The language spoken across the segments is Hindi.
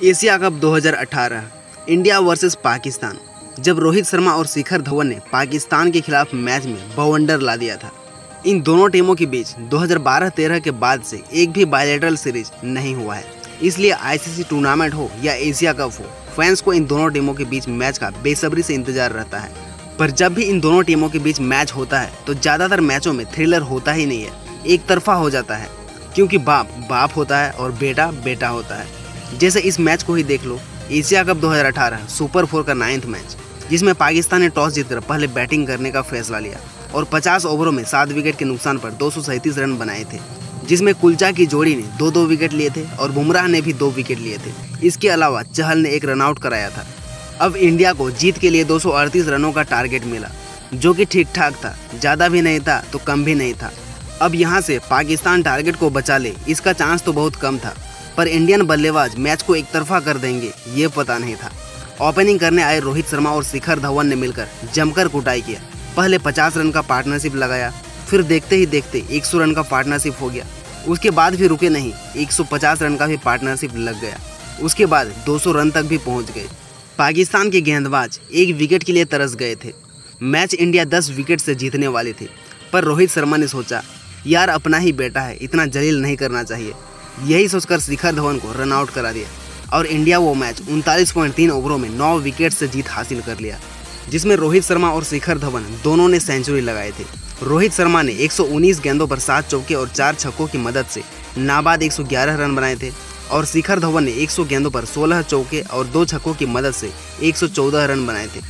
Asia cup 2018 India versus Pakistan. जब रोहित शर्मा और शिखर धवन ने पाकिस्तान के खिलाफ मैच में बवंडर ला दिया था, इन दोनों टीमों के बीच 2012-13 के बाद से एक भी बायोलेटरल सीरीज़ नहीं हुआ है। इसलिए आईसीसी टूर्नामेंट हो या एशिया कप हो फैंस को इन दोनों टीमों के बीच मैच का बेसब्री से इंतज़ार रहता है। पर जब भी इन दोनों टीमों के बीच मैच होता है तो ज़्यादातर मैचों में थ्रिलर होता ही नहीं है। एक तरफा हो जाता है, क्योंकि बाप बाप होता है और बेटा बेटा होता है। जैसे इस मैच को ही देख लो, एशिया कप 2018 सुपर फोर का नाइन्थ मैच, जिसमें पाकिस्तान ने टॉस जीतकर पहले बैटिंग करने का फैसला लिया और 50 ओवरों में सात विकेट के नुकसान पर दो रन बनाए थे, जिसमें कुलचा की जोड़ी ने दो दो विकेट लिए थे और बुमराह ने भी दो विकेट लिए थे। इसके अलावा चहल ने एक रनआउट कराया था। अब इंडिया को जीत के लिए 238 रनों का टारगेट मिला, जो कि ठीक ठाक था, ज़्यादा भी नहीं था तो कम भी नहीं था। अब यहाँ से पाकिस्तान टारगेट को बचा ले, इसका चांस तो बहुत कम था। पर इंडियन बल्लेबाज मैच को एक तरफा कर देंगे, ये पता नहीं था। ओपनिंग करने आए रोहित शर्मा और शिखर धवन ने मिलकर जमकर कुटाई किया। पहले 50 रन का पार्टनरशिप लगाया, फिर देखते ही देखते 100 रन का पार्टनरशिप हो गया। उसके बाद भी रुके नहीं 150 रन का भी पार्टनरशिप लग गया। उसके बाद 200 रन तक भी पहुँच गए। पाकिस्तान के गेंदबाज एक विकेट के लिए तरस गए थे। मैच इंडिया 10 विकेट से जीतने वाली थी, पर रोहित शर्मा ने सोचा, यार, अपना ही बेटा है, इतना जलील नहीं करना चाहिए। यही सोचकर शिखर धवन को रनआउट करा दिया। और इंडिया वो मैच उनतालीस ओवरों में नौ विकेट से जीत हासिल कर लिया, जिसमें रोहित शर्मा और शिखर धवन दोनों ने सेंचुरी लगाए थे। रोहित शर्मा ने 119 गेंदों पर सात चौके और चार छक्कों की मदद से नाबाद 111 रन बनाए थे, और शिखर धवन ने 100 गेंदों पर 16 चौके और दो छक्कों की मदद से 114 रन बनाए थे।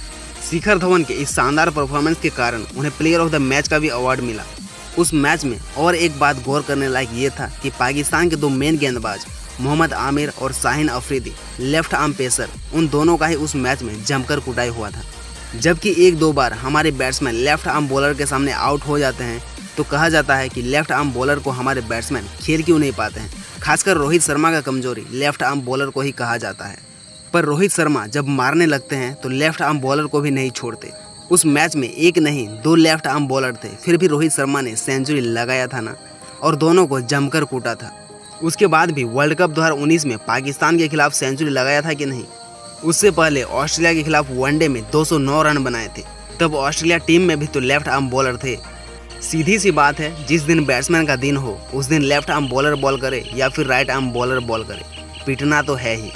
शिखर धवन के इस शानदार परफॉर्मेंस के कारण उन्हें प्लेयर ऑफ़ द मैच का भी अवार्ड मिला। उस मैच में और एक बात गौर करने लायक ये था कि पाकिस्तान के दो मेन गेंदबाज, मोहम्मद आमिर और Shaheen Afridi left arm pacer उन दोनों का ही उस मैच में जमकर कुटाई हुआ था। जबकि एक दो बार हमारे बैट्समैन लेफ़्ट आर्म बॉलर के सामने आउट हो जाते हैं तो कहा जाता है कि लेफ़्ट आर्म बॉलर को हमारे बैट्समैन खेल क्यों नहीं पाते हैं? खासकर रोहित शर्मा का कमज़ोरी लेफ़्ट आर्म बॉलर को ही कहा जाता है। पर रोहित शर्मा जब मारने लगते हैं तो लेफ़्ट आर्म बॉलर को भी नहीं छोड़ते। उस मैच में एक नहीं, दो लेफ़्ट आर्म बॉलर थे। फिर भी रोहित शर्मा ने सेंचुरी लगाया था ना, और दोनों को जमकर कूटा था। उसके बाद भी वर्ल्ड कप 2019 में पाकिस्तान के खिलाफ सेंचुरी लगाया था कि नहीं? उससे पहले ऑस्ट्रेलिया के खिलाफ वनडे में 209 रन बनाए थे। तब ऑस्ट्रेलिया टीम में भी तो लेफ़्ट आर्म बॉलर थे। सीधी सी बात है, जिस दिन बैट्समैन का दिन हो, उस दिन लेफ़्ट आर्म बॉलर बॉल करे या फिर राइट आर्म बॉलर बॉल करे, पिटना तो है ही।